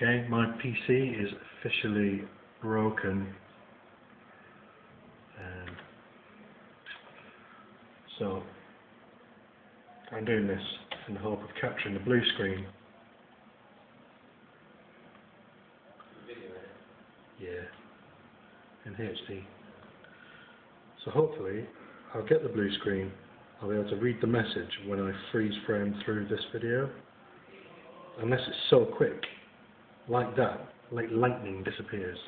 Okay, my PC is officially broken. Um, so, I'm doing this in the hope of capturing the blue screen. Yeah, in HD. So hopefully, I'll get the blue screen. I'll be able to read the message when I freeze frame through this video. Unless it's so quick, like that, like lightning disappears.